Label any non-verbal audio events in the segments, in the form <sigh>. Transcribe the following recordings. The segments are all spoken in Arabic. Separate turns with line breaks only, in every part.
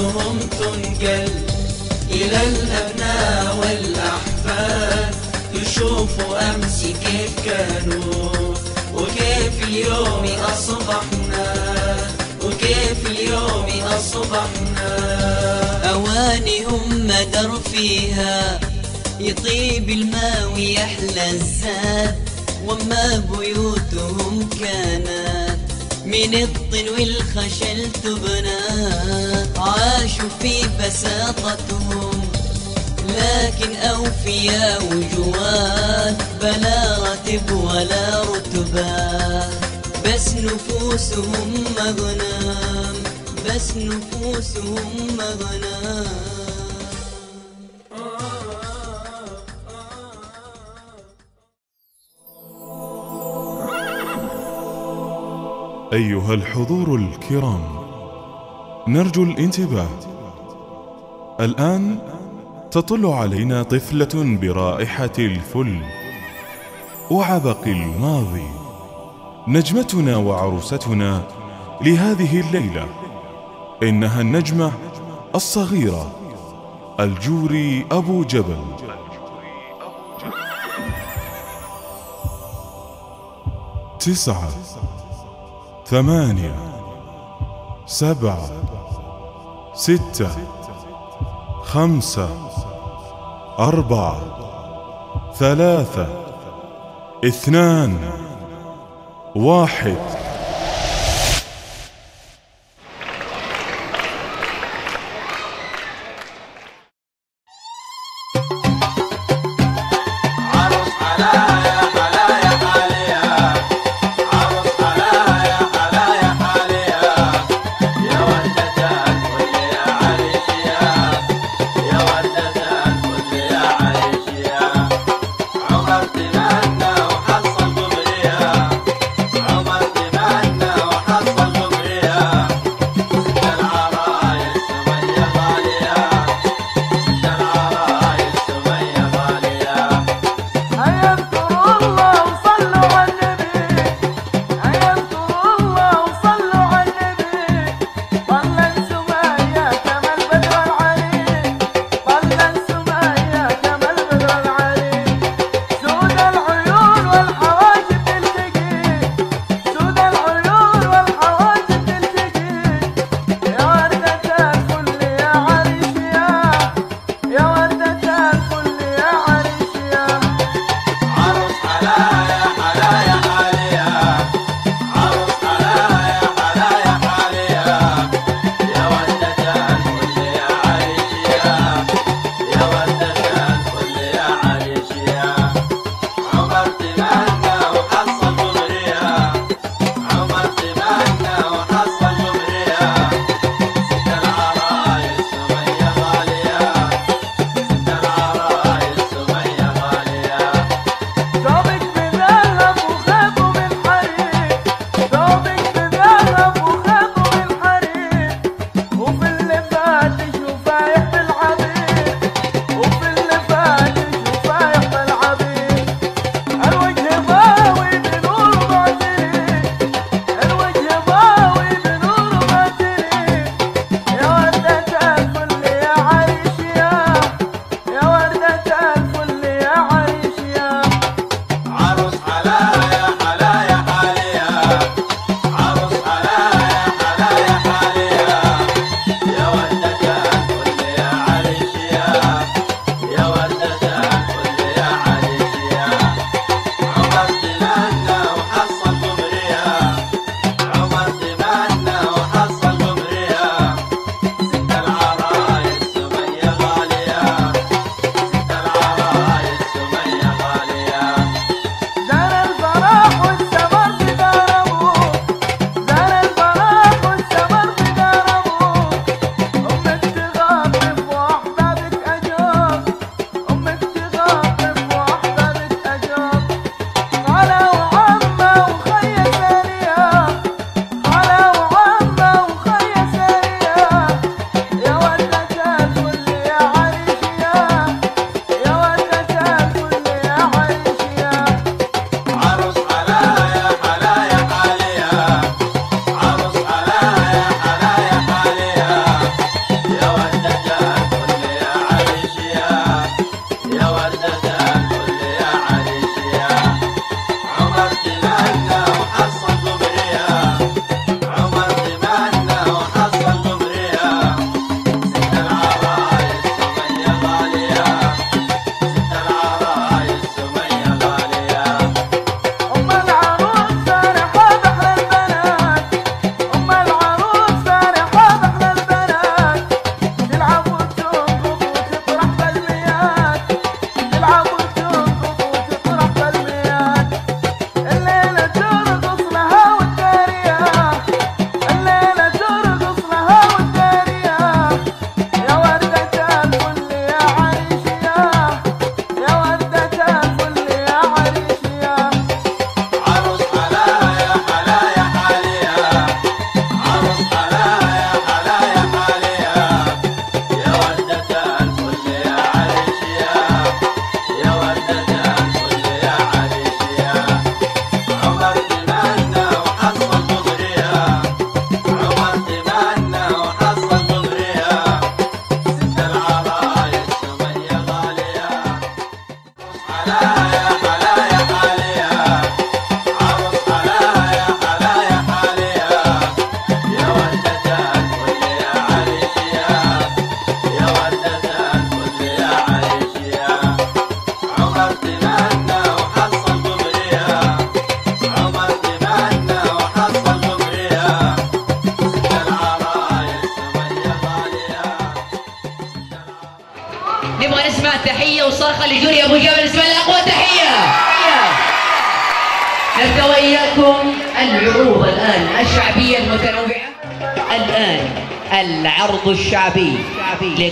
عهدهم تنقل إلى الأبناء والأحفاد. يشوفوا أمس كيف كانوا وكيف اليوم أصبحنا وكيف اليوم أصبحنا.
أوانهم مدر فيها يطيب الماء ويحلى الزاد. وما بيوتهم كانت من الطين والخشل تبنى. عاشوا في بساطتهم لكن أوفياء وجواد بلا راتب ولا رتبة. بس نفوسهم مغنم بس نفوسهم مغنم.
أيها الحضور الكرام نرجو الانتباه. الآن تطل علينا طفلة برائحة الفل. وعبق الماضي. نجمتنا وعروستنا لهذه الليلة. إنها النجمة الصغيرة. الجوري أبو جبل. تسعة. ثمانية. سبعة ستة خمسة أربعة ثلاثة اثنان واحد.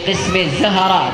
لقسم الزهرات.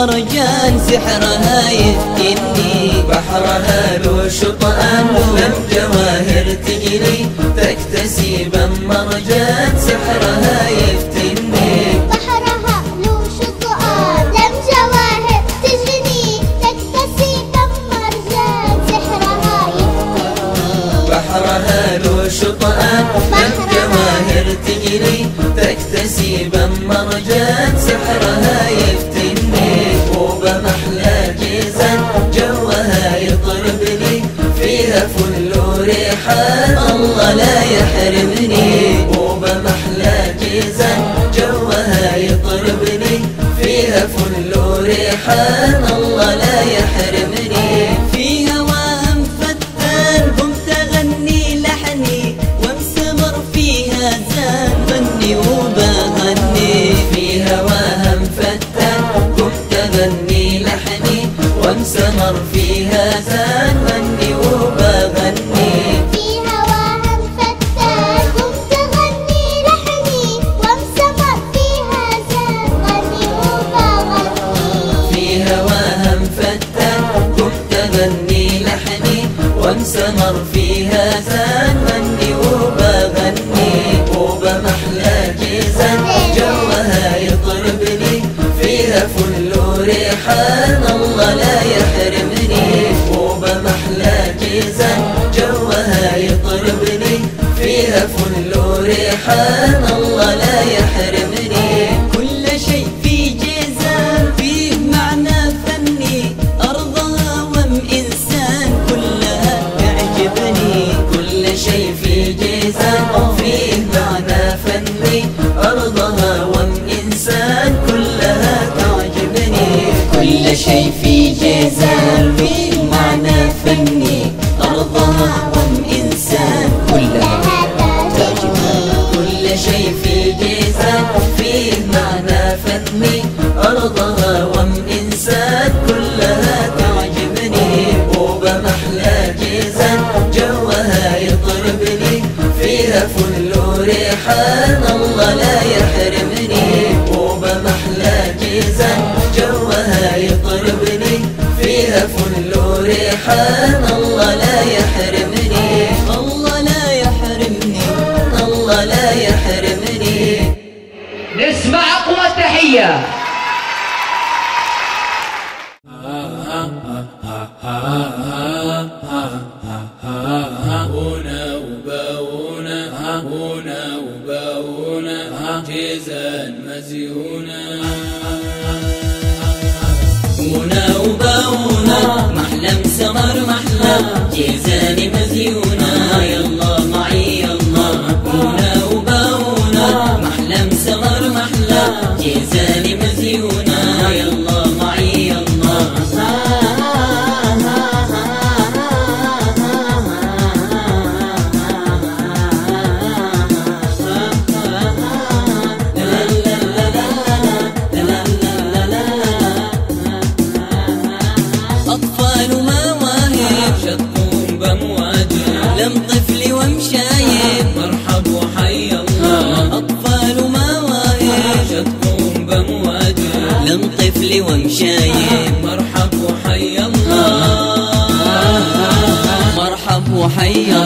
مرجان سحرها يسكني
بحرها لو شطان لم جواهر تجري تكتسي مرجان سحرها يفتني
بحرها لو شطان لم جواهر تجري تكتسي بن مرجان سحرها يفتني
بحرها لو لم جواهر تجري تكتسي بمرجان سحرها يحرمني وبمحلاك زن جوها يطربني فيها فل ريحان الله لا يحرمني.
في هواها مفتان قمت اغني لحني وامسمر فيها زان بني وبغني
في هواها
مفتان قمت اغني لحني وامسمر فيها زان
سمر فيها ثان غني وبغني وبمحلى جيزان جوها يطربني فيها فل وريحان الله لا يحرمني. وبمحلى جيزان جوها يطربني فيها فل وريحان deserve
it. Uh-huh. हैया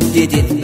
dedin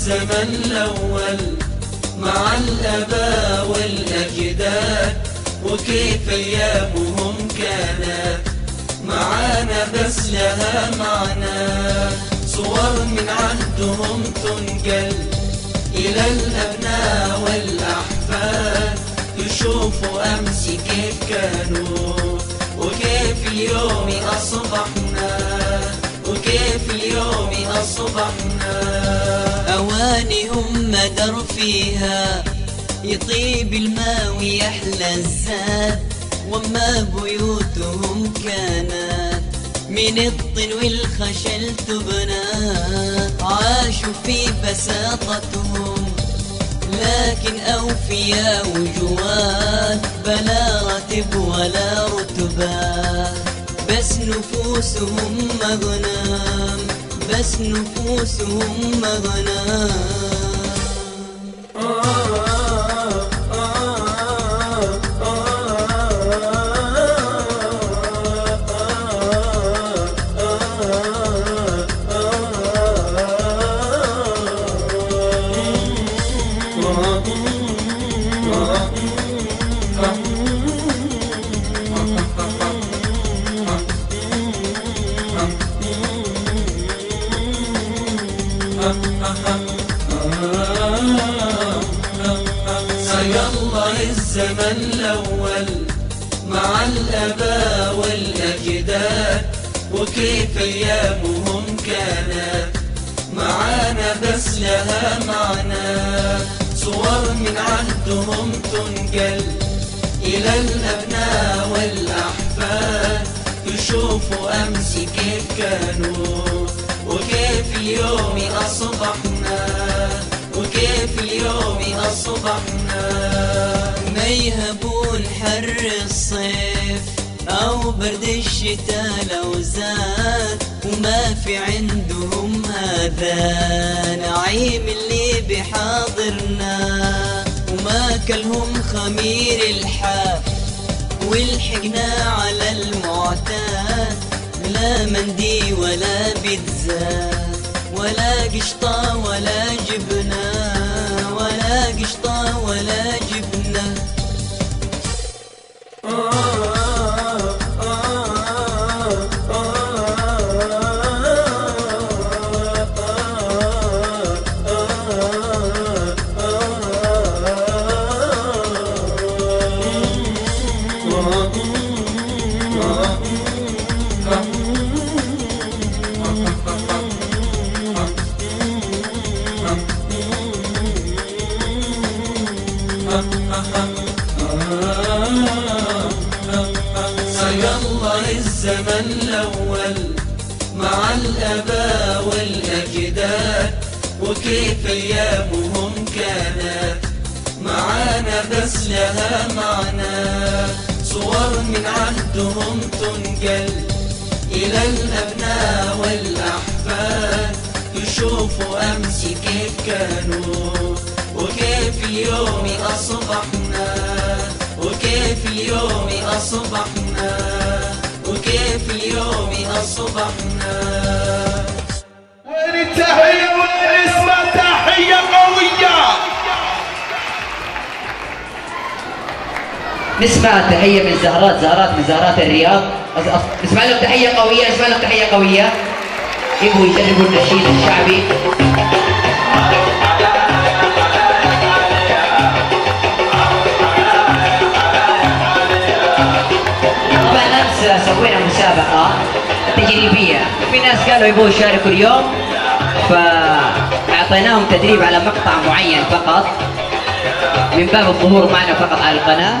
الزمن الأول مع الآباء والأجداد وكيف أيامهم كانت؟ معانا بس لها معنى. صور من عهدهم تنقل إلى الأبناء والأحفاد يشوفوا أمس كيف كانوا وكيف اليوم أصبحنا وكيف اليوم أصبحنا.
أوانهم مدر فيها. يطيب الماء ويحلى الزاد وما بيوتهم كانت. من الطين والخشل تبنى عاشوا في بساطتهم لكن أوفياء وجواد بلا راتب ولا رتبة بس نفوسهم مغنم. بس نفوسهم مغنم حر الصيف أو برد الشتاء لو زاد وما في عندهم هذا. نعيم اللي بحاضرنا وما كلهم خمير الحاف. والحقنا على المعتاد لا مندي ولا بيتزا. ولا قشطة ولا جبنة ولا قشطة ولا تنقل إلى الأبناء والأحفاد يشوفوا أمس كيف كانوا وكيف اليوم أصبحنا وكيف اليوم أصبحنا وكيف اليوم أصبحنا.
نسمع تحية من زهرات زهرات من زهرات الرياض. نسمع لهم تحية قوية نسمع لهم تحية قوية. يبغوا يجربوا النشيد الشعبي. طبعا امس سوينا مسابقة تجريبية. في ناس قالوا يبغوا يشاركوا اليوم فأعطيناهم تدريب على مقطع معين فقط. من باب الظهور معنا فقط على القناة.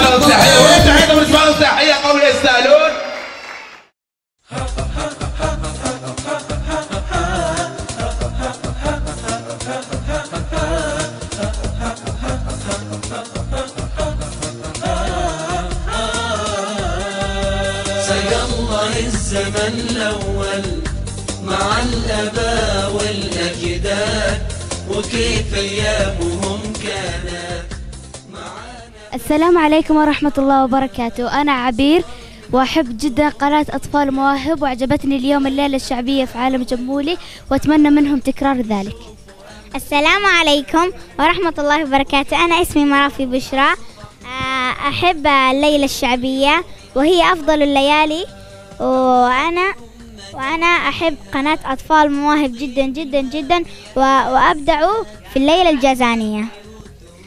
الزمن الأول مع الآباء والأجداد وكيف أيامهم كانت
السلام عليكم ورحمة الله وبركاته. أنا عبير وأحب جدا قناة أطفال مواهب وأعجبتني اليوم الليلة الشعبية في عالم جمولي وأتمنى منهم تكرار ذلك. السلام عليكم ورحمة الله وبركاته. أنا اسمي مرافي بشرى. آه، أحب الليلة الشعبية وهي أفضل الليالي وأنا وأنا أحب قناة أطفال مواهب جدا جدا جدا و- وأبدع في الليلة الجازانية.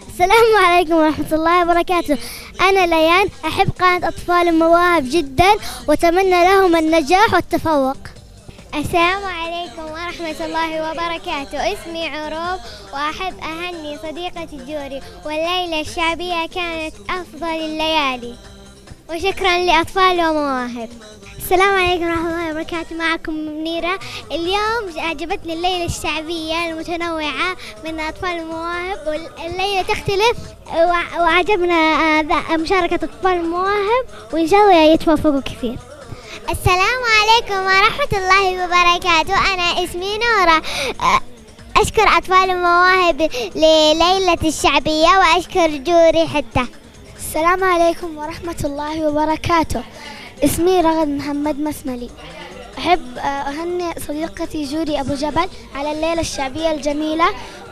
السلام عليكم ورحمة الله وبركاته. أنا ليان أحب قناة أطفال مواهب جدا وأتمنى لهم النجاح والتفوق. السلام عليكم ورحمة الله وبركاته. اسمي عروب وأحب أهني صديقتي جوري والليلة الشعبية كانت أفضل الليالي. وشكرا لأطفال ومواهب. السلام عليكم ورحمة الله وبركاته. معكم منيرة. اليوم عجبتني الليلة الشعبية المتنوعة من أطفال المواهب والليلة تختلف وع- وعجبنا آه، مشاركة أطفال المواهب وإن شاء الله يتوفقوا كثير. السلام عليكم ورحمة الله وبركاته. أنا اسمي نورة. أ- أشكر أطفال المواهب لليلة الشعبية وأشكر جوري حتى. السلام عليكم ورحمة الله وبركاته. اسمي رغد محمد مسملي. أحب أهنئ صديقتي جوري أبو جبل على الليلة الشعبية الجميلة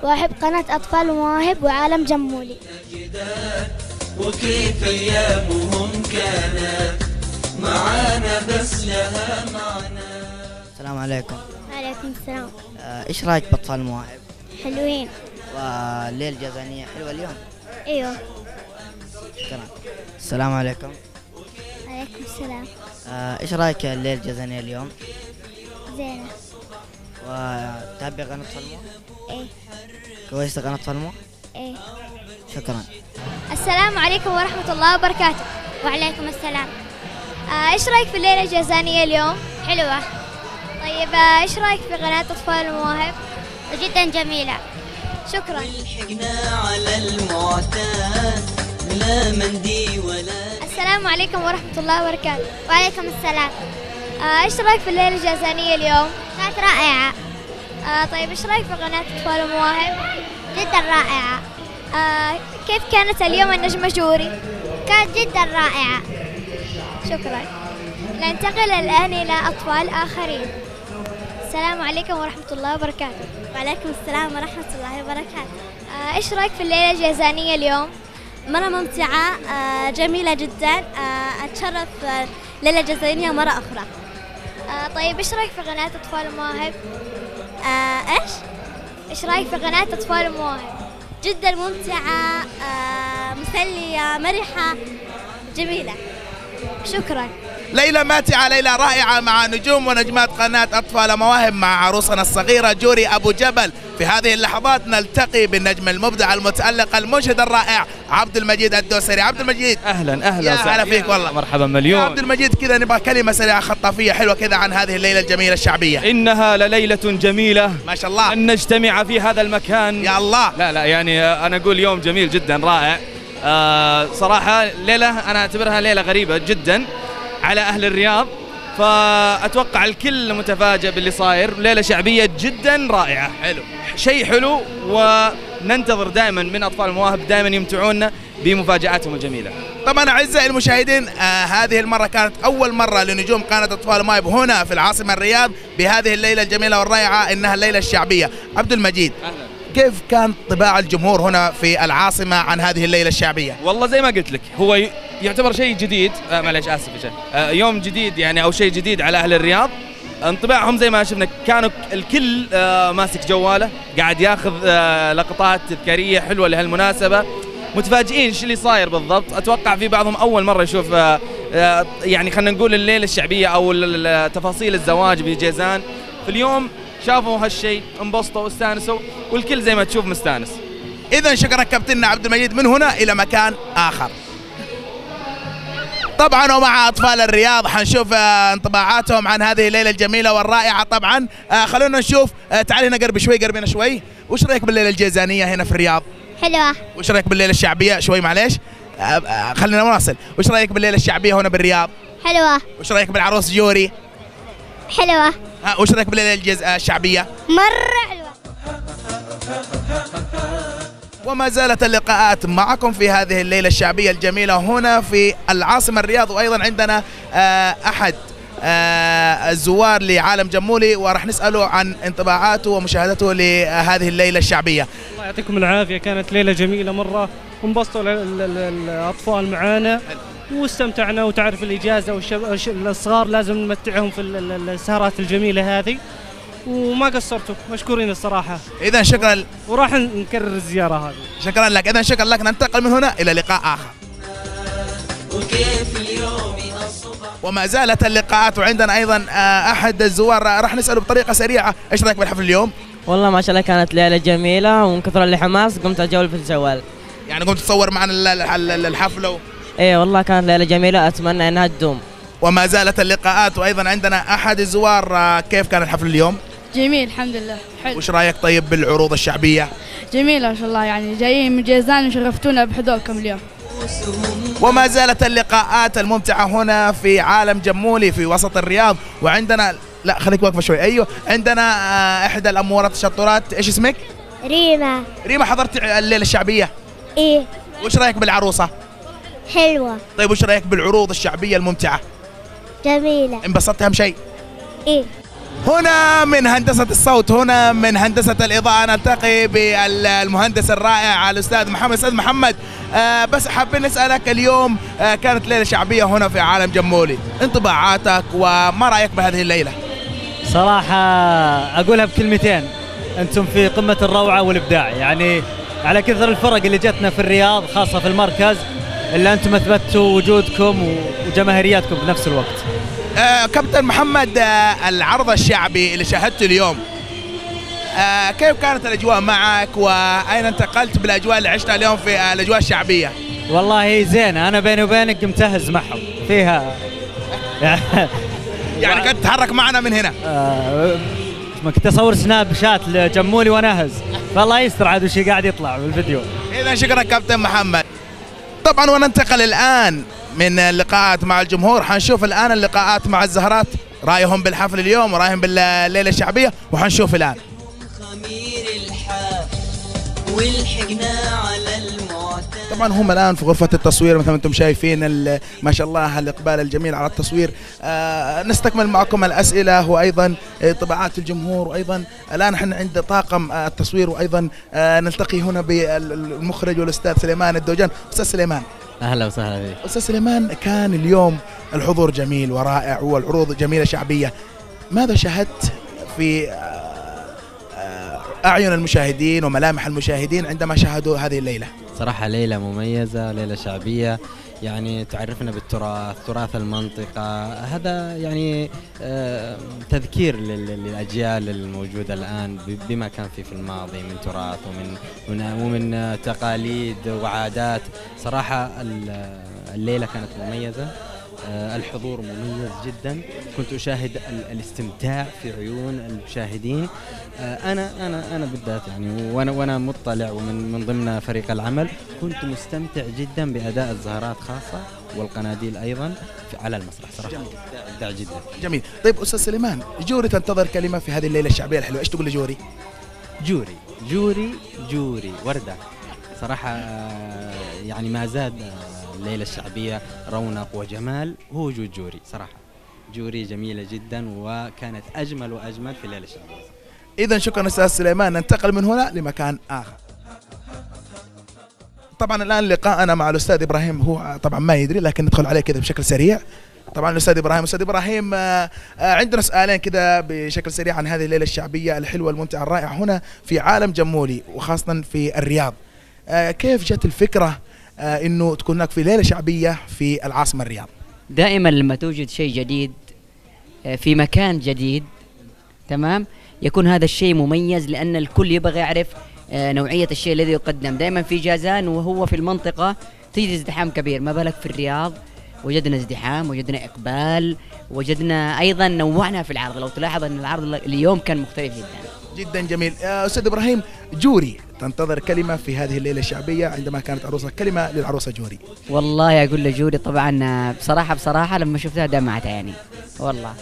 وأحب قناة أطفال ومواهب وعالم جمولي.
وكيف أيامهم كانت؟ معانا بس لها معنى.
السلام عليكم.
وعليكم السلام.
آه، إيش رأيك بأطفال المواهب
حلوين.
والليل جازانية حلوة اليوم؟
أيوه.
شكرا السلام عليكم.
عليكم السلام.
آه، إيش رأيك الليل جازانية اليوم؟
زينة
وتابع قناة اطفال المواهب
إيه.
كويسة قناة اطفال المواهب
إيه.
شكرا.
السلام عليكم ورحمة الله وبركاته. وعليكم السلام. آه، إيش رأيك في الليلة الجازانية اليوم؟ حلوة. طيب آه، إيش رأيك في قناة أطفال المواهب؟ جدا جميلة. شكرا.
لحقنا على المعتاد لا مندي ولا
السلام عليكم ورحمة الله وبركاته. وعليكم السلام. آه، إيش رأيك في الليلة الجازانية اليوم؟ كانت رائعة. آه، طيب إيش رأيك في قناة أطفال المواهب؟ جدا رائعة. آه، كيف كانت اليوم النجمة جوري؟ كانت جدا رائعة. شكرا. ننتقل الآن إلى أطفال آخرين. السلام عليكم ورحمة الله وبركاته. وعليكم السلام ورحمة الله وبركاته. آه، إيش رأيك في الليلة الجازانية اليوم؟ مرة ممتعة آه، جميلة جدا آه، أتشرف آه، ليلة جزائرية مرة أخرى طيب إيش رأيك في قناة أطفال ومواهب؟ آه، إيش؟ إيش رأيك في قناة أطفال ومواهب؟ جدا ممتعة مسلية مرحة جميلة شكرا
ليلة ماتعة ليلة رائعة مع نجوم ونجمات قناة أطفال مواهب مع عروسنا الصغيرة جوري أبو جبل في هذه اللحظات نلتقي بالنجم المبدع المتألق المنشد الرائع عبد المجيد الدوسري. عبد المجيد
أهلا أهلا
يا. هلا فيك والله.
مرحبا
يا
مليون
عبد المجيد كذا نبغى كلمة سريعة خطافية حلوة كذا عن هذه الليلة الجميلة الشعبية.
إنها لليلة جميلة.
ما شاء الله.
أن نجتمع في هذا المكان.
يا الله.
لا لا يعني آه، أنا أقول يوم جميل جدا رائع. آه صراحة ليلة أنا أعتبرها ليلة غريبة جدا على أهل الرياض. فأتوقع الكل متفاجئ باللي صاير. ليلة شعبية جدا رائعة.
حلو.
شيء حلو وننتظر دائما من أطفال المواهب دائما يمتعونا بمفاجآتهم الجميلة.
طبعا أعزائي المشاهدين آه هذه المرة كانت أول مرة لنجوم قناة أطفال مايب هنا في العاصمة الرياض بهذه الليلة الجميلة والرائعة إنها الليلة الشعبية. عبد المجيد
أهلا.
كيف كان طباع الجمهور هنا في العاصمة عن هذه الليلة الشعبية؟
والله زي ما قلت لك هو يعتبر شيء جديد. آه معلش آسف. آه يوم جديد يعني أو شيء جديد على أهل الرياض. انطباعهم زي ما شفنا كانوا الكل آه ماسك جواله قاعد ياخذ آه لقطات تذكارية حلوة لهالمناسبة. متفاجئين إيش اللي صاير بالضبط. أتوقع في بعضهم أول مرة يشوف آه آه يعني خلينا نقول الليلة الشعبية أو تفاصيل الزواج بجيزان. في اليوم شافوا هالشيء انبسطوا واستانسوا والكل زي ما تشوف مستانس.
اذا شكرا كابتننا عبد المجيد من هنا إلى مكان آخر. طبعا ومع أطفال الرياض حنشوف آه، انطباعاتهم عن هذه الليلة الجميلة والرائعة طبعا. آه، خلونا نشوف آه، تعالي هنا قرب شوي قربنا شوي. وش رأيك بالليلة الجيزانية هنا في الرياض؟
حلوة.
وش رأيك بالليلة الشعبية؟ شوي معليش. خلينا نواصل. وش رأيك بالليلة الشعبية هنا بالرياض؟
حلوة.
وش رأيك بالعروس جوري؟
حلوة.
ها وش رأيك بالليلة الجز... الشعبية؟
مرة حلوة.
وما زالت اللقاءات معكم في هذه الليلة الشعبية الجميلة هنا في العاصمة الرياض وأيضا عندنا آه، أحد آه، الزوار لعالم جمولي وراح نسأله عن انطباعاته ومشاهدته لهذه الليلة الشعبية.
الله يعطيكم العافية كانت ليلة جميلة مرة. وانبسطوا ال- ال- ال- الأطفال معانا. واستمتعنا وتعرف الإجازة والصغار لازم نمتعهم في ال- ال- السهرات الجميلة هذه. وما قصرتوا مشكورين الصراحة.
إذا شكرا.
وراح نكرر الزيارة هذه.
شكرا لك. إذا شكرا لك. ننتقل من هنا إلى لقاء آخر.
وكيف اليوم الصبح
وما زالت اللقاءات وعندنا أيضا آه، أحد الزوار. راح نسأله بطريقة سريعة. إيش رأيك بالحفل اليوم؟
والله ما شاء الله كانت ليلة جميلة ومن كثر الحماس قمت أجول في الجوال.
يعني قمت تصور معنا ال- ال- ال- الحفل و-
إيه والله كانت ليلة جميلة. أتمنى إنها تدوم.
وما زالت اللقاءات وأيضا عندنا أحد الزوار. آه، كيف كان الحفل اليوم؟
جميل الحمد لله. حلو.
وش رأيك طيب بالعروض الشعبية؟
جميل ما شاء الله يعني جايين من جيزان وشرفتونا بحضوركم اليوم.
وما زالت اللقاءات الممتعة هنا في عالم جمولي في وسط الرياض وعندنا لا خليك واقفة شوي. أيوه عندنا آه، إحدى الامورات الشطورات إيش اسمك؟
ريما.
ريما حضرت الليلة الشعبية.
إيه.
وش رأيك بالعروسة؟
حلوة.
طيب وش رأيك بالعروض الشعبية الممتعة؟
جميلة.
انبسطت أهم شيء؟
إيه.
هنا من هندسة الصوت هنا من هندسة الإضاءة. نلتقي بالمهندس الرائع الأستاذ محمد أستاذ محمد. آه بس حابين نسألك اليوم آه كانت ليلة شعبية هنا في عالم جمولي انطباعاتك وما رأيك بهذه الليلة؟
صراحة أقولها بكلمتين. أنتم في قمة الروعة والإبداع. يعني على كثر الفرق اللي جتنا في الرياض خاصة في المركز إلا أنتم أثبتوا وجودكم وجماهيرياتكم بنفس الوقت.
آه كابتن محمد آه العرض الشعبي اللي شاهدته اليوم. آه كيف كانت الأجواء معك؟ وأين انتقلت بالأجواء اللي عشتها اليوم في آه الأجواء الشعبية؟
والله زينه أنا بيني وبينك متهز معهم. فيها <laughs>
يعني كنت تتحرك معنا من هنا.
آه، كنت اصور سناب شات لجمولي وأنا اهز فالله يستر عاد وش قاعد يطلع بالفيديو.
إذا شكرا كابتن محمد. طبعا وننتقل الآن من اللقاءات مع الجمهور. حنشوف الآن اللقاءات مع الزهرات. رأيهم بالحفل اليوم ورأيهم بالليلة الشعبية. وحنشوف الآن.
والحقنا على المعتاد.
طبعا هم الآن في غرفة التصوير مثل ما أنتم شايفين ال- ما شاء الله الإقبال الجميل على التصوير. آه نستكمل معكم الأسئلة وأيضا آه، طباعات الجمهور وأيضا. الآن إحنا عند طاقم آه، التصوير وأيضا آه نلتقي هنا بالمخرج والأستاذ سليمان الدوجان. أستاذ سليمان.
أهلا وسهلا فيك
أستاذ سليمان كان اليوم الحضور جميل ورائع والعروض جميلة شعبية. ماذا شاهدت في أعين المشاهدين وملامح المشاهدين عندما شاهدوا هذه الليلة.
صراحة ليلة مميزة ليلة شعبية. يعني تعرفنا بالتراث تراث المنطقة. هذا يعني آه، تذكير لل- للأجيال الموجودة الآن بما كان في في الماضي من تراث ومن ومن, تقاليد وعادات. صراحة ال- الليلة كانت مميزة. الحضور مميز جدا. كنت أشاهد ال- الاستمتاع في عيون المشاهدين. آه، أنا أنا أنا بالذات يعني وأنا وأنا مطلع ومن من ضمن فريق العمل. كنت مستمتع جدا بأداء الزهرات خاصة والقناديل أيضا في على المسرح إبداع- إبداع جدا.
جميل. طيب أستاذ سليمان جوري تنتظر كلمة في هذه الليلة الشعبية الحلوة. إيش تقول لجوري؟
جوري. جوري جوري. وردة. صراحة آه، يعني ما زاد آه، الليلة الشعبية رونق وجمال. هو وجود جوري صراحة. جوري جميلة جدا وكانت أجمل وأجمل في الليلة الشعبية.
اذا شكرا أستاذ سليمان. ننتقل من هنا لمكان آخر. طبعا الآن لقاءنا مع الأستاذ إبراهيم. هو طبعا ما يدري لكن ندخل عليه كذا بشكل سريع. طبعا الأستاذ إبراهيم. أستاذ إبراهيم آه، آه، عندنا سؤالين كذا بشكل سريع عن هذه الليلة الشعبية الحلوة الممتعة الرائعة هنا في عالم جمولي وخاصة في الرياض. آه، كيف جت الفكرة إنه تكون هناك في ليلة شعبية في العاصمة الرياض.
دائما لما توجد شيء جديد آه، في مكان جديد تمام؟ يكون هذا الشيء مميز لأن الكل يبغى يعرف آه، نوعية الشيء الذي يقدم. دائما في جازان وهو في المنطقة تجد ازدحام كبير. ما بالك في الرياض؟ وجدنا ازدحام وجدنا إقبال وجدنا أيضا نوعنا في العرض. لو تلاحظ أن العرض اليوم كان مختلف جدا.
جدا جميل. آه، أستاذ إبراهيم جوري تنتظر كلمة في هذه الليلة الشعبية عندما كانت عروسة. كلمة للعروسة جوري.
والله أقول لجودي طبعا آه، بصراحة بصراحة لما شفتها دمعت عيني. والله.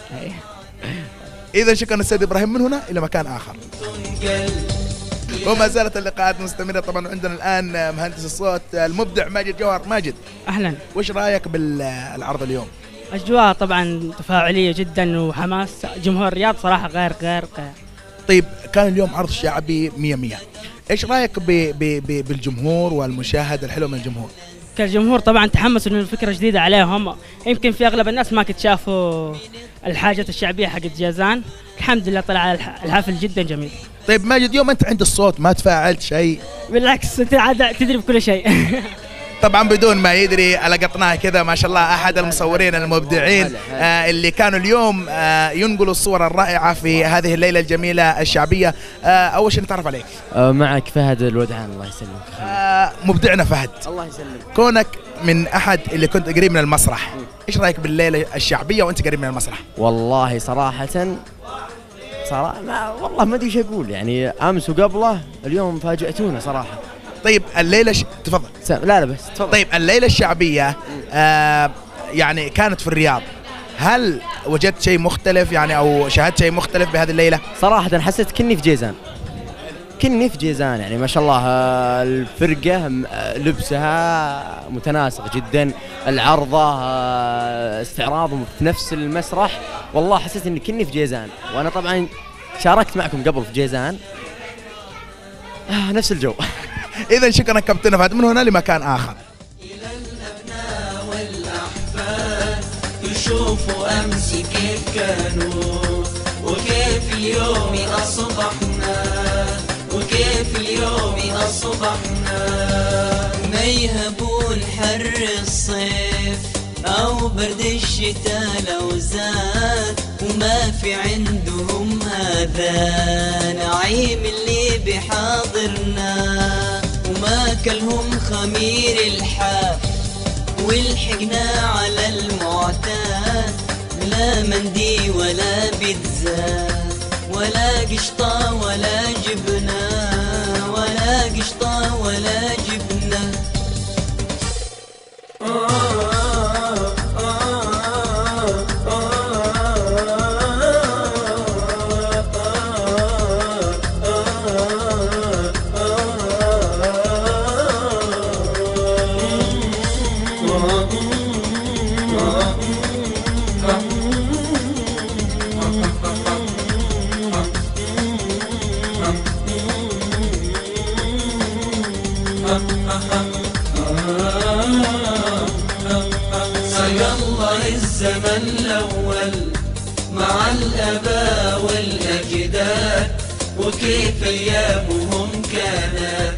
اذا شكرا أستاذ إبراهيم. من هنا إلى مكان آخر. وما زالت اللقاءات مستمرة. طبعا عندنا الآن مهندس الصوت المبدع ماجد جوهر. ماجد
أهلا.
وش رأيك بالعرض اليوم؟
أجواء طبعا تفاعلية جدا وحماس. جمهور الرياض صراحة غير غير غير.
طيب كان اليوم عرض شعبي 100 100 إيش رأيك ب ب ب بالجمهور والمشاهد الحلو من الجمهور؟
كالجمهور طبعا تحمسوا إنه الفكرة جديدة عليهم. يمكن في أغلب الناس ما كنت شافوا الحاجات الشعبية حقت جازان. الحمد لله طلع الح- الحفل جدا جميل.
طيب ماجد يوم أنت عند الصوت ما تفاعلت شيء.
بالعكس أنت عاد تدري بكل شيء. <laughs>
طبعا بدون ما يدري لقطناه كذا ما شاء الله أحد المصورين المبدعين آه اللي كانوا اليوم آه ينقلوا الصور الرائعة في هذه الليلة الجميلة الشعبية. آه أول شيء نتعرف عليك.
معك فهد الودعان الله يسلمك.
مبدعنا فهد.
الله يسلمك.
كونك من أحد اللي كنت قريب من المسرح. إيش رأيك بالليلة الشعبية وأنت قريب من المسرح؟
والله صراحة صراحة ما والله ما أدري إيش أقول. يعني أمس وقبله اليوم فاجأتونا صراحة.
طيب الليلة ش... تفضل.
لا لا بس تفضل.
طيب الليلة الشعبية آه يعني كانت في الرياض. هل وجدت شيء مختلف يعني أو شاهدت شيء مختلف بهذه الليلة؟
صراحة حسيت كني في جيزان. كني في جيزان يعني ما شاء الله آه، لبسها متناسق جدا العرضة آه، استعراضهم في نفس المسرح. والله حسيت إني كني في جيزان. وأنا طبعا شاركت معكم قبل في جيزان. آه، نفس الجو. <laughs>
إذا شكرا كابتن فهد. من هنا لمكان آخر.
يشوفوا أمس كيف كانوا وكيف اليوم أصبحنا؟ وكيف اليوم أصبحنا؟
ما يهبون حر الصيف أو برد الشتاء لو زاد وما في عندهم هذا. نعيم اللي بحاضرنا. وما كلهم خمير الحاف والحقنا على المعتاد. لا مندي ولا بيتزا ولا قشطة ولا جبنة ولا قشطة ولا جبنة
الله الزمن الأول مع الآباء والأجداد وكيف أيامهم كانت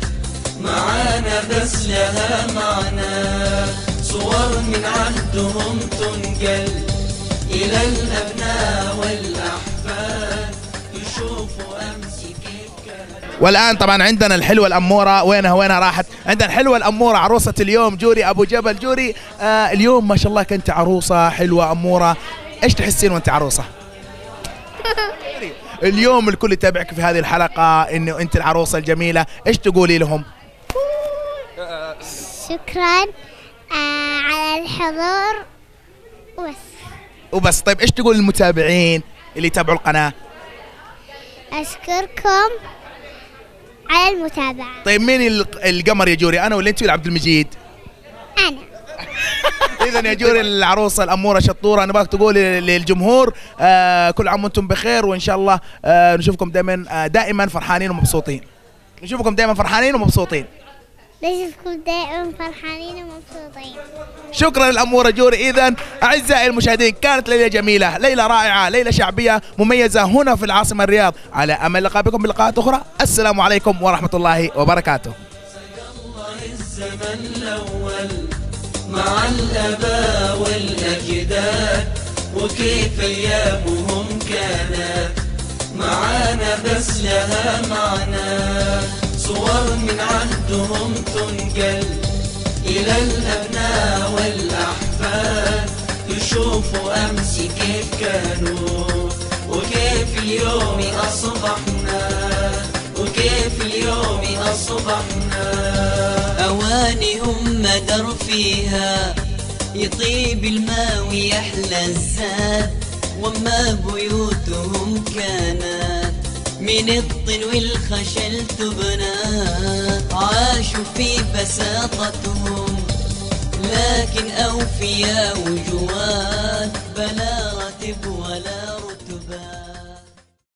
معانا بس لها معنى صور من عهدهم تنقل. إلى الأبناء والأحفاد. يشوفوا
والآن طبعا عندنا الحلوة الأمورة. وينها؟ وينها راحت؟ عندنا الحلوة الأمورة عروسة اليوم جوري أبو جبل. جوري آه اليوم ما شاء الله كنت عروسة حلوة أمورة. إيش تحسين وأنت عروسة؟ <laughs> اليوم الكل يتابعك في هذه الحلقة إنه أنت العروسة الجميلة. إيش تقولي لهم؟ <laughs>
شكرا آه على الحضور. وبس
وبس. طيب إيش تقول للمتابعين اللي يتابعوا القناة؟
أشكركم على المتابعة.
طيب مين ال- القمر يا جوري؟ أنا ولا أنت ولا عبد المجيد؟
أنا. <laughs>
اذا يا جوري العروسة الأمورة شطورة. نبغاك تقولي للجمهور آه كل عام وأنتم بخير وإن شاء الله آه نشوفكم دائما آه دائما فرحانين ومبسوطين. نشوفكم دائما فرحانين ومبسوطين.
نشوفكم دائما فرحانين ومبسوطين؟
شكرا للاموره جوري. اذا أعزائي المشاهدين كانت ليلة جميلة ليلة رائعة ليلة شعبية مميزة هنا في العاصمة الرياض. على أمل اللقاء بكم بلقاءات أخرى. السلام عليكم ورحمة الله وبركاته.
الزمن الأول مع الآباء والأجداد وكيف أيامهم كانت معانا بس لها معنى. صور من عهدهم تنقل إلى الأبناء والأحفاد. يشوفوا أمس كيف كانوا وكيف اليوم أصبحنا وكيف اليوم أصبحنا.
أوانهم مدر فيها يطيب الماء ويحلى الزاد. وما بيوتهم كانت من الطين والخشل تبنى. عاشوا في بساطتهم لكن أوفياء وجواد بلا رتب ولا رتبات